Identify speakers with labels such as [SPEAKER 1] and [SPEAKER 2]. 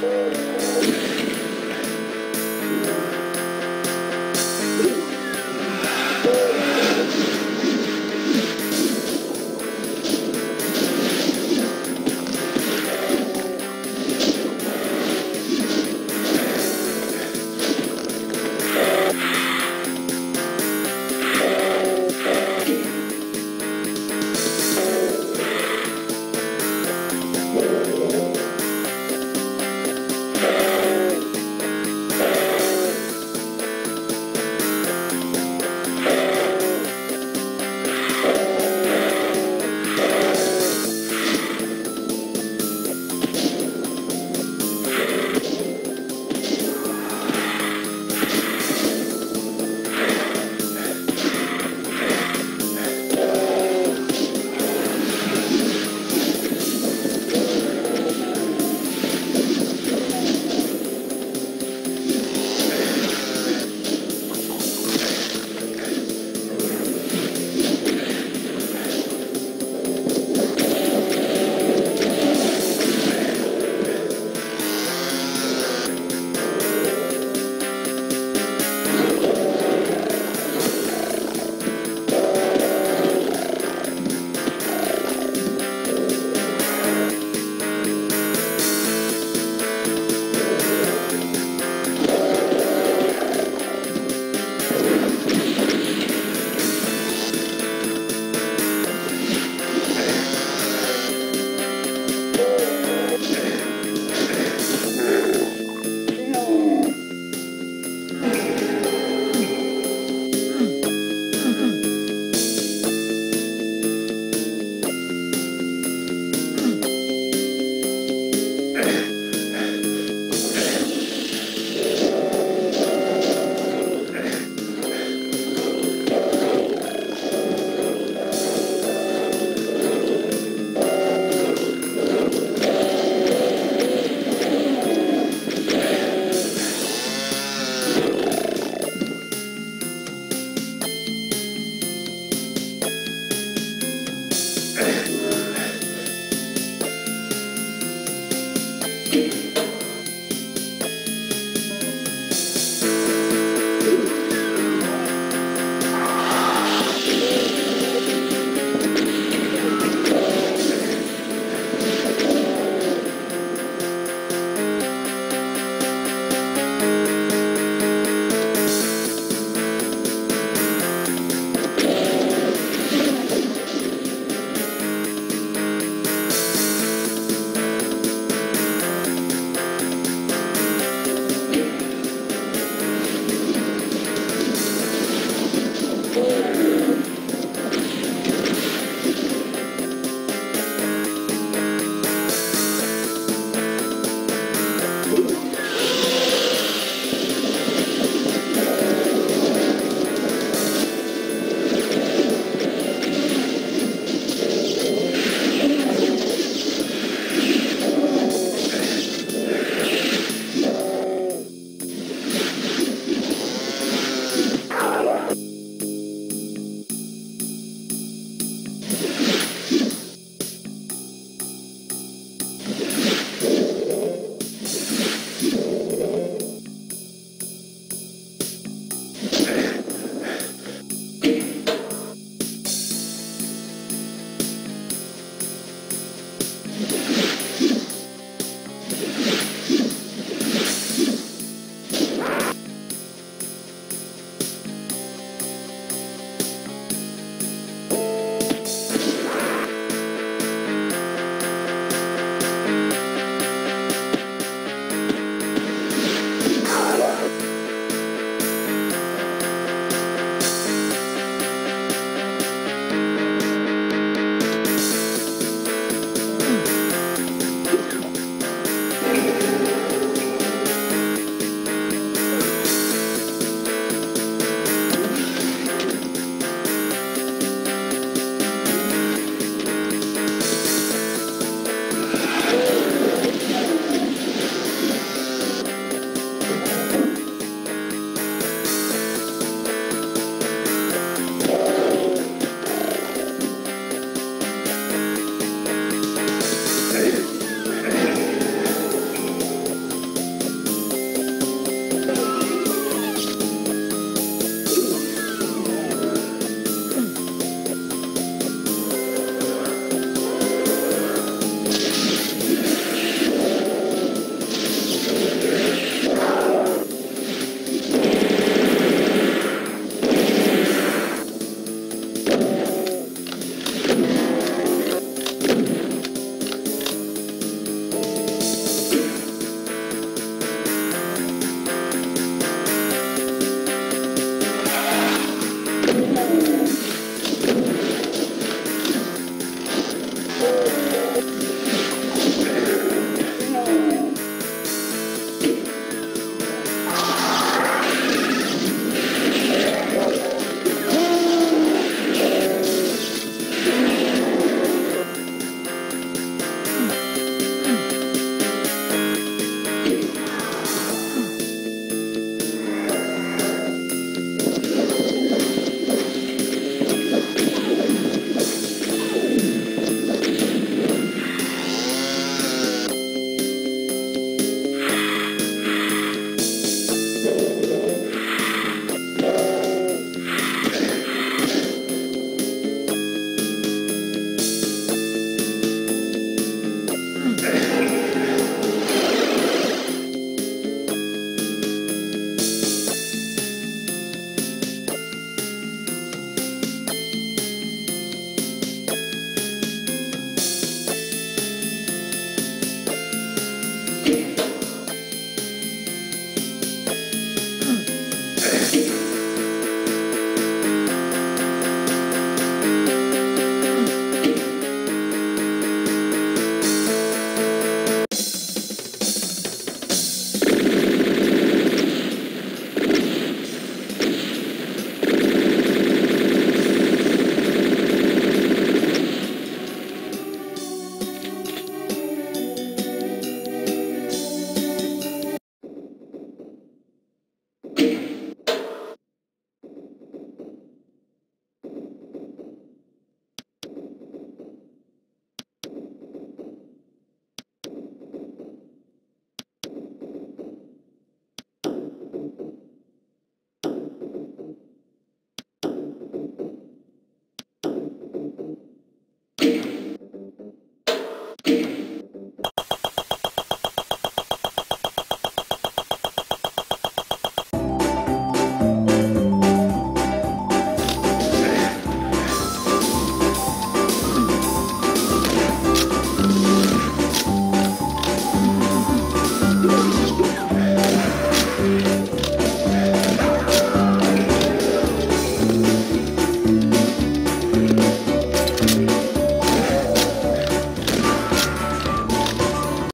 [SPEAKER 1] Música Música